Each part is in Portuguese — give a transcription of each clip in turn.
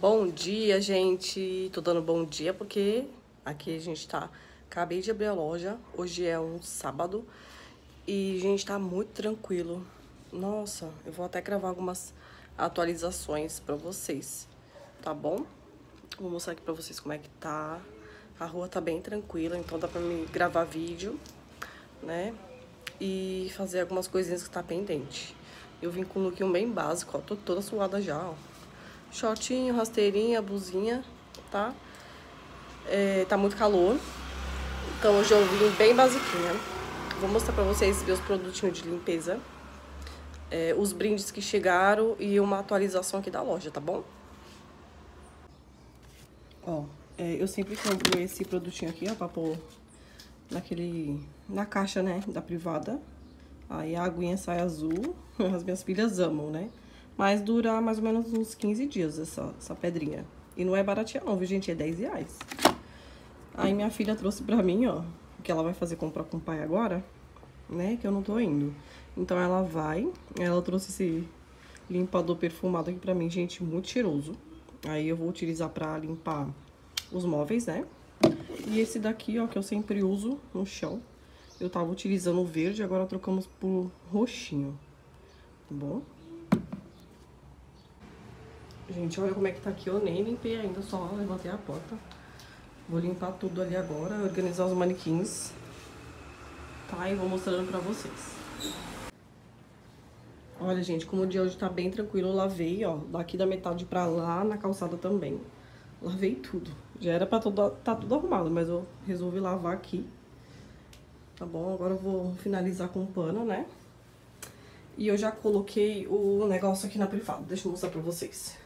Bom dia, gente. Tô dando bom dia porque aqui a gente tá. Acabei de abrir a loja. Hoje é um sábado. E, gente, tá muito tranquilo. Nossa, eu vou até gravar algumas atualizações pra vocês. Tá bom? Vou mostrar aqui pra vocês como é que tá. A rua tá bem tranquila, então dá pra me gravar vídeo, né? E fazer algumas coisinhas que tá pendente. Eu vim com um look bem básico, ó. Tô toda suada já, ó. Shortinho, rasteirinha, blusinha, tá? É, tá muito calor. Então hoje eu vim bem basiquinha. Vou mostrar pra vocês meus produtinhos de limpeza. É, os brindes que chegaram e uma atualização aqui da loja, tá bom? Ó, é, eu sempre compro esse produtinho aqui, ó, pra pôr naquele... Na caixa, né, da privada. Aí a aguinha sai azul. As minhas filhas amam, né? Mas dura mais ou menos uns 15 dias essa, essa pedrinha. E não é baratinha não, viu, gente? É 10 reais. Aí minha filha trouxe pra mim, ó. Que ela vai fazer comprar com o pai agora. Né? Que eu não tô indo. Então ela vai. Ela trouxe esse limpador perfumado aqui pra mim, gente. Muito cheiroso. Aí eu vou utilizar pra limpar os móveis, né? E esse daqui, ó, que eu sempre uso no chão. Eu tava utilizando o verde, agora trocamos por roxinho. Tá bom? Gente, olha como é que tá aqui. Eu nem limpei ainda, só levantei a porta. Vou limpar tudo ali agora, organizar os manequins. Tá? E vou mostrando pra vocês. Olha, gente, como o dia hoje tá bem tranquilo, eu lavei, ó, daqui da metade pra lá, na calçada também. Lavei tudo. Já era pra tudo, tá tudo arrumado, mas eu resolvi lavar aqui. Tá bom? Agora eu vou finalizar com pano, né? E eu já coloquei o negócio aqui na privada. Deixa eu mostrar pra vocês.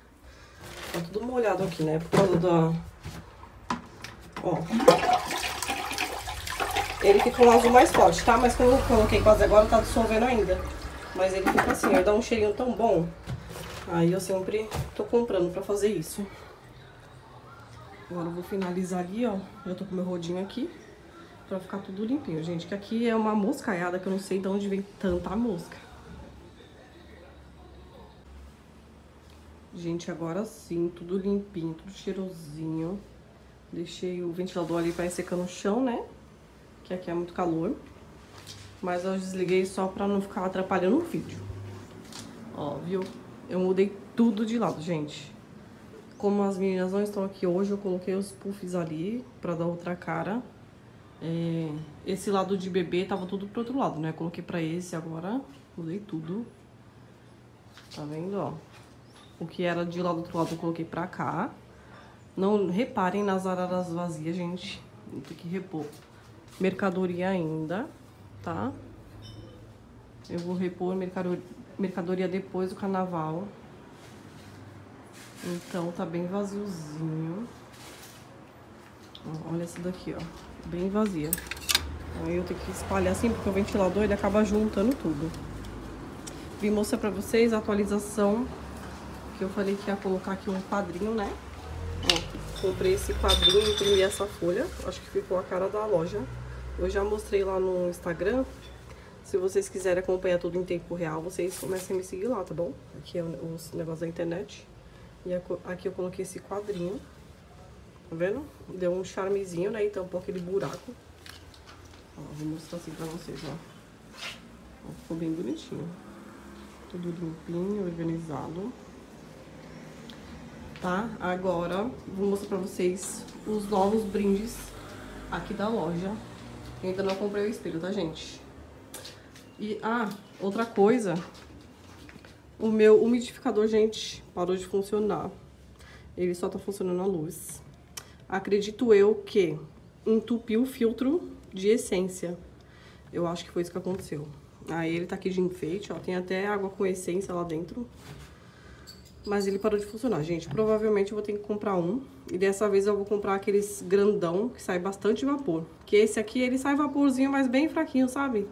Tá tudo molhado aqui, né? Por causa da... Ó. Ele fica um azul mais forte, tá? Mas como eu coloquei quase agora, tá dissolvendo ainda. Mas ele fica assim, ó. Dá um cheirinho tão bom. Aí eu sempre tô comprando pra fazer isso. Agora eu vou finalizar ali, ó. Já tô com meu rodinho aqui. Pra ficar tudo limpinho, gente. Que aqui é uma moscaiada que eu não sei de onde vem tanta mosca. Gente, agora sim, tudo limpinho, tudo cheirosinho. Deixei o ventilador ali pra ir secar no chão, né? Que aqui é muito calor. Mas eu desliguei só pra não ficar atrapalhando o vídeo. Ó, viu? Eu mudei tudo de lado, gente. Como as meninas não estão aqui hoje, eu coloquei os puffs ali pra dar outra cara. É, esse lado de bebê tava tudo pro outro lado, né? Coloquei pra esse agora, mudei tudo. Tá vendo, ó? O que era de lá do outro lado eu coloquei pra cá. Não reparem nas araras vazias, gente. Tem que repor mercadoria ainda, tá? Eu vou repor mercadoria depois do carnaval. Então tá bem vaziozinho. Olha essa daqui, ó. Bem vazia. Aí eu tenho que espalhar assim, porque o ventilador ele acaba juntando tudo. Vim mostrar pra vocês a atualização que eu falei que ia colocar aqui um quadrinho, né? Ó, comprei esse quadrinho e imprimi essa folha. Acho que ficou a cara da loja. Eu já mostrei lá no Instagram. Se vocês quiserem acompanhar tudo em tempo real, vocês comecem a me seguir lá, tá bom? Aqui é o negócio da internet. E aqui eu coloquei esse quadrinho. Tá vendo? Deu um charmezinho, né? Então, tampou aquele buraco. Ó, vou mostrar assim pra vocês, ó. ó ficou bem bonitinho. Tudo limpinho, organizado tá? Agora, vou mostrar pra vocês os novos brindes aqui da loja. Eu ainda não comprei o espelho, tá, gente? E, ah, outra coisa. O meu umidificador, gente, parou de funcionar. Ele só tá funcionando a luz. Acredito eu que entupiu o filtro de essência. Eu acho que foi isso que aconteceu. Aí ele tá aqui de enfeite, ó. Tem até água com essência lá dentro. Mas ele parou de funcionar, gente. Provavelmente eu vou ter que comprar um. E dessa vez eu vou comprar aqueles grandão, que sai bastante vapor. Que esse aqui, ele sai vaporzinho, mas bem fraquinho, sabe?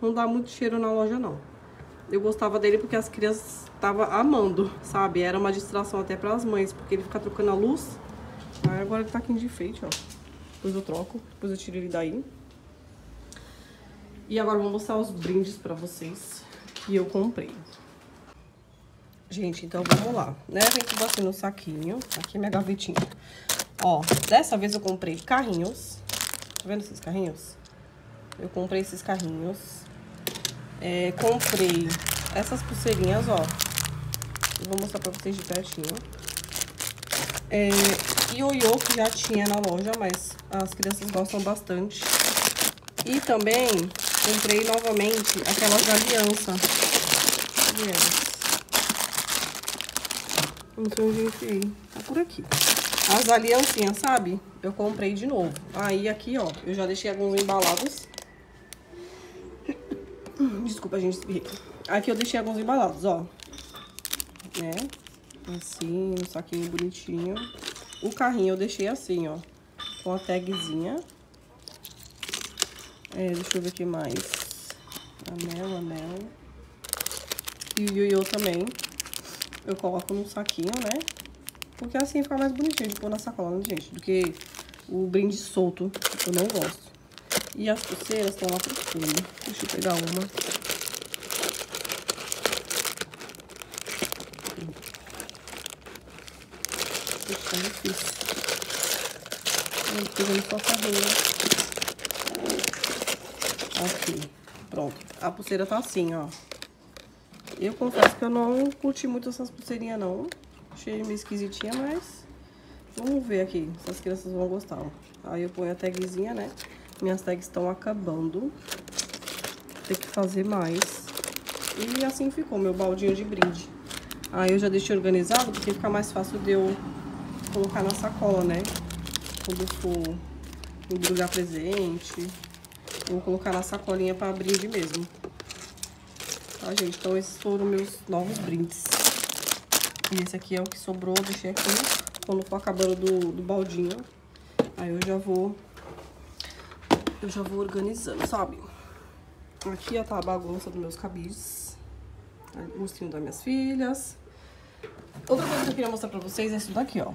Não dá muito cheiro na loja, não. Eu gostava dele porque as crianças estavam amando, sabe? Era uma distração até para as mães, porque ele fica trocando a luz. Aí agora ele tá aqui de enfeite, ó. Depois eu troco, depois eu tiro ele daí. E agora eu vou mostrar os brindes pra vocês que eu comprei. Gente, então vamos lá, né? Vem tudo assim no saquinho. Aqui minha gavetinha. Ó, dessa vez eu comprei carrinhos. Tá vendo esses carrinhos? Eu comprei esses carrinhos. É, comprei essas pulseirinhas, ó. vou mostrar pra vocês de pertinho. É, ioiô que já tinha na loja, mas as crianças gostam bastante. E também comprei novamente aquelas alianças. Cadê elas? Não sei onde eu enfiei. Tá por aqui. As aliancinhas, sabe? Eu comprei de novo. Aí aqui, ó, eu já deixei alguns embalados. Desculpa, gente. Aqui eu deixei alguns embalados, ó. Né? Assim, um saquinho bonitinho. O carrinho eu deixei assim, ó. Com a tagzinha. É, deixa eu ver aqui mais. Anel, anel. E o ioiô também. Eu coloco num saquinho, né? Porque assim fica mais bonitinho de pôr na sacola, né, gente? Do que o brinde solto, eu não gosto. E as pulseiras estão lá pro fundo. Deixa eu pegar uma. Eu difícil. Eu tô pegando só carreira. Aqui, pronto. A pulseira tá assim, ó. Eu confesso que eu não curti muito essas pulseirinhas, não. Achei meio esquisitinha, mas... Vamos ver aqui se as crianças vão gostar. Aí eu ponho a tagzinha, né? Minhas tags estão acabando. Tem que fazer mais. E assim ficou meu baldinho de brinde. Aí eu já deixei organizado, porque fica mais fácil de eu colocar na sacola, né? Quando for embrulhar presente. Vou colocar na sacolinha para brinde mesmo. Tá, gente? Então, esses foram meus novos brindes. E esse aqui é o que sobrou, deixei aqui. Quando for acabando do, do baldinho, aí eu já vou... Eu já vou organizando, sabe? Aqui, ó, tá a bagunça dos meus cabides. O das minhas filhas. Outra coisa que eu queria mostrar pra vocês é isso daqui, ó.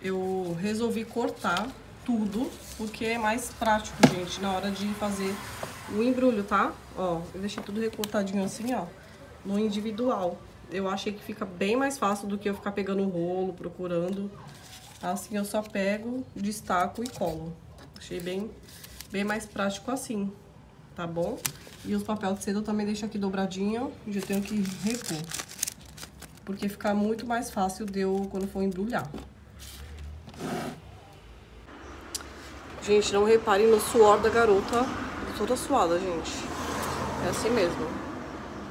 Eu resolvi cortar tudo, porque é mais prático, gente, na hora de fazer o embrulho, tá? Ó, eu deixei tudo recortadinho assim, ó, no individual. Eu achei que fica bem mais fácil do que eu ficar pegando um rolo, procurando. Assim eu só pego, destaco e colo. Achei bem, bem mais prático assim, tá bom? E os papel de seda eu também deixo aqui dobradinho, já tenho que repor. Porque fica muito mais fácil de eu, quando for embrulhar. Gente, não reparem no suor da garota. Toda suada, gente. É assim mesmo.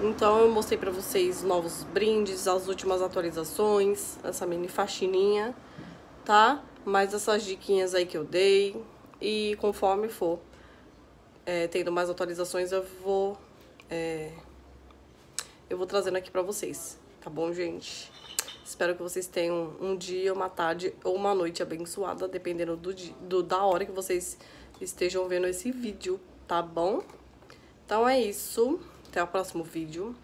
Então eu mostrei pra vocês novos brindes, as últimas atualizações, essa mini faxininha, tá? Mais essas diquinhas aí que eu dei. E conforme for é, tendo mais atualizações, eu vou... É, eu vou trazendo aqui pra vocês, tá bom, gente? Espero que vocês tenham um dia, uma tarde ou uma noite abençoada, dependendo do, do da hora que vocês estejam vendo esse vídeo, tá bom? Então é isso. Até o próximo vídeo.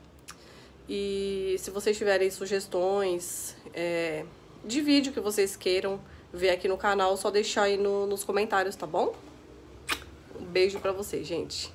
E se vocês tiverem sugestões é, de vídeo que vocês queiram ver aqui no canal, só deixar aí no, nos comentários, tá bom? Um beijo pra vocês, gente.